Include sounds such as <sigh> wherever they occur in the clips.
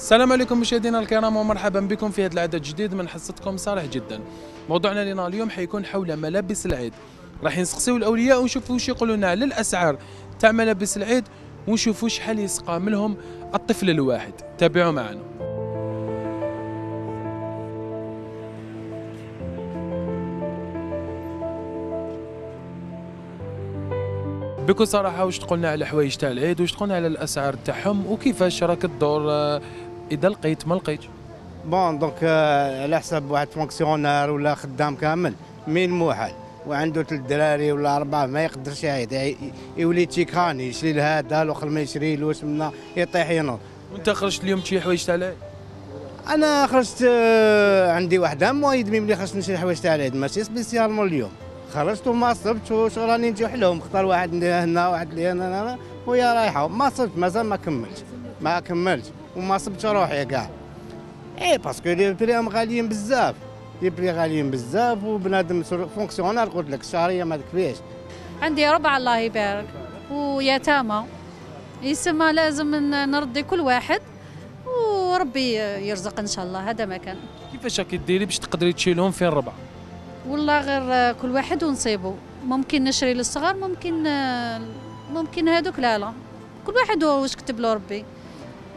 السلام عليكم مشاهدينا الكرام ومرحبا بكم في هذا العدد الجديد من حصتكم صالح جدا. موضوعنا لنا اليوم حيكون حول ملابس العيد. راح نسقسيو الأولياء ونشوفوا واش يقولوا لنا على الأسعار تاع ملابس العيد ونشوفوا شحال يسقى منهم الطفل الواحد. تابعوا معنا. بكل صراحة واش تقولنا على حوايج تاع العيد واش تقولنا على الأسعار تاعهم وكيفاش راك تدور إذا لقيت ما لقيتش بون donc آه، على حسب واحد fonctionnaire ولا خدام quand même موحل وعنده ثلاث دراري ولا أربعة ما يقدرش يعيط يولي تيكاني يشري لهذا الآخر ما يشري لوش منا يطيح ينوض. وأنت خرجت اليوم شي حوايج تاع العيد؟ أنا خرجت آه، عندي واحد عام et demi ملي خرجت نشري حوايج تاع العيد ماشي spécialement اليوم. خرجت وما صبت وش راني نجي حلهم اختار واحد هنا واحد هنا ويا رايحة. ما صبت مازال ما كملتش ما كملتش وما صبتش روحي كاع اي parce que les prix راهم غاليين بزاف. les prix غاليين بزاف وبنادم fonctionnaire قلت لك الشهرية ما تكفيش. عندي ربع الله يبارك ويتامى. يسمى لازم نرضي كل واحد وربي يرزق إن شاء الله هذا ما كان. كيفاش راكي ديري باش تقدري تشيلهم فين ربع والله غير كل واحد ونصيبه ممكن نشري للصغار ممكن ممكن هذوك لا لا. كل واحد واش كتب له ربي.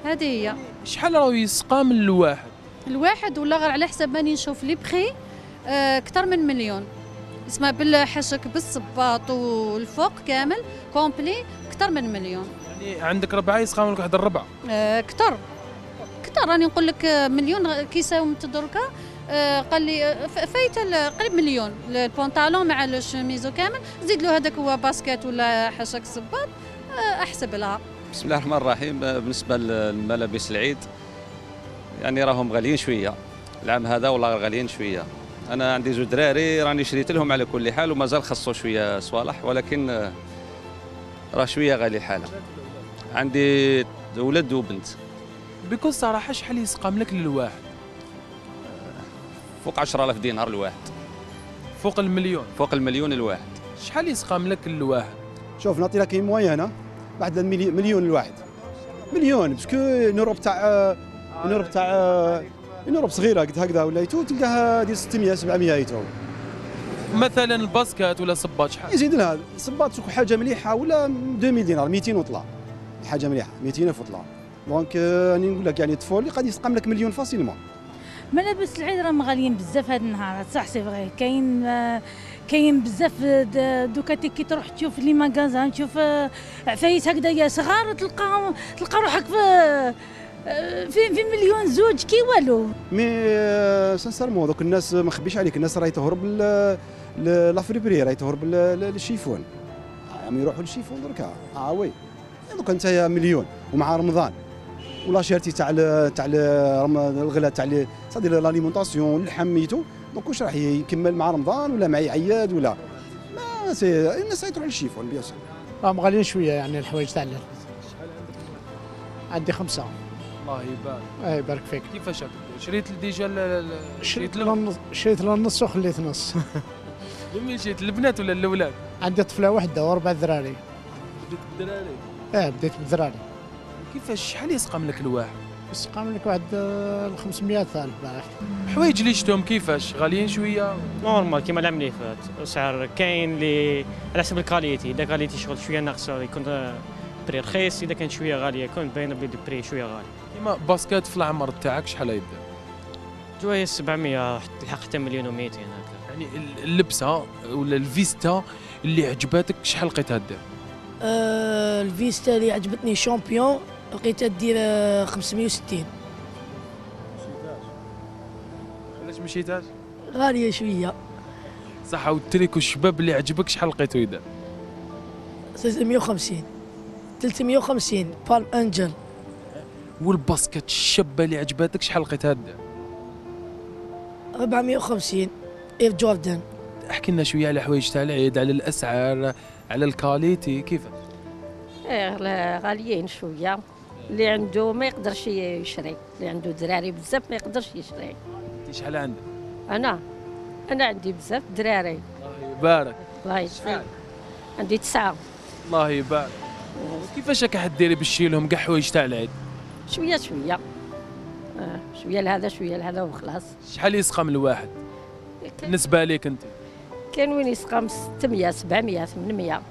هذه هي. شحال راهو يسقى من الواحد؟ الواحد ولا غير على حسب ماني نشوف les prix أكثر من مليون. اسمها بالحشك بالصباط والفوق كامل complet أكثر من مليون. يعني عندك ربعة يسقى منك واحد الربع؟ آه، كتر. كتر راني نقول لك آه، مليون غ- كي ساومت دركا آه، قال لي آه، فايت قريب مليون. البونطالون مع الشميزو كامل. زيد له هذاك هو basket ولا حشك صباط آه، احسب لها. بسم الله الرحمن الرحيم. بالنسبة للملابس العيد يعني راهم غاليين شوية. العام هذا والله غاليين شوية. أنا عندي زوج دراري راني شريت لهم على كل حال ومازال خصو شوية صوالح ولكن آه، راه شوية غالي الحالة. عندي ولد وبنت. بكل صراحة شحال يسقى منك للواحد؟ فوق 10000 دينار الواحد. فوق المليون. فوق المليون الواحد. شحال يسقى منك للواحد؟ شوف نعطي لك moyenne واحد مليون الواحد مليون باسكو نوروب تاع نوروب تاع نوروب صغيرة قد هكذا ولا يتو تلقاها ديال 600 700 يتو. مثلا ال baskets ولا صباط شحال؟ يزيد لها صباط تكون حاجة مليحة ولا 2000 دينار 200 وطلع. حاجة مليحة 200 الف وطلع donc آه، راني نقول لك يعني الطفل اللي قد يسقم لك مليون facilement ملابس العيد راهم غاليين بزاف هاد النهار صح c'est vrai كاين آه، كاين بزاف دوكا كي تروح تشوف les magasins تشوف آه، عفايس هكذايا صغار تلقى تلقى روحك في آه، في في مليون زوج كي والو؟ مي آه، sincèrement دوك الناس ما نخبيش عليك الناس راهي تهرب la friperie راهي تهرب لل chiffon. عم يروحوا لل chiffon دركا. آه oui. دوك انت مليون. ومع رمضان. ولا cherté تاع تاع الغلا تاع c'est-à-dire l'alimentation اللحم et tout. donc واش راح يكمل مع رمضان ولا مع عياد ولا؟ mais c'est الناس تروح لل chiffon bien sûr راهم غاليين شوية يعني الحوايج تاع الليل عندي خمسة. الله يبارك. اي بارك فيك. كيفاش شريت déjà شريت شريت النص وخليت نص. <laughs> لمين شريت البنات ولا الاولاد عندي طفلة واحدة واربع ذراري بديت بالدراري آه بديت بالذراري كيفاش شحال يسقى منك الواحد؟ بس قام لك واحد آه، 500 الف بعرف حوايج اللي شفتهم كيفاش؟ غاليين شوية؟ normal كيما العام اللي فات. سعر كاين اللي على حسب ال qualité. إذا qualité شغل شوية ناقصة يكون آه، prix رخيص. إذا كان شوية غاليه يكون باينه بلي prix شوية غالي. كيما baskets في العمر تاعك شحال يبدأ؟ جوايا 700 تلحق حتى مليون و200 هكا. يعني ال- اللبسة ولا الفيستا اللي عجباتك شحال لقيتها دير آه، الفيستا اللي عجبتني Champion لقيتها دير آه، 560 علاش مشيتاش غالية شوية. صح والتريكو الشباب اللي عجبك شحال لقيتو يدير 350 350 Palm Angels وال basket الشابة اللي عجباتك شحال لقيتها دير 450 Air Jordan احكي لنا شوية على حوايج تاع العيد على الأسعار على ال qualité كيفاش؟ إيه لا، غاليين شوية. اللي عنده ما يقدرش يشري اللي عنده دراري بزاف ما يقدرش يشري. أنت شحال عندك؟ أنا أنا عندي بزاف دراري. الله يبارك. الله يسلمك عندي تسعة. الله يبارك. كيفاش راك حديري باش تشيلهم كاع حوايج تاع العيد؟ شوية شوية. آه شوية لهذا شوية لهذا وخلاص. شحال يسقى من الواحد بالنسبة لك أنت. كان وين يسقى 600 700 800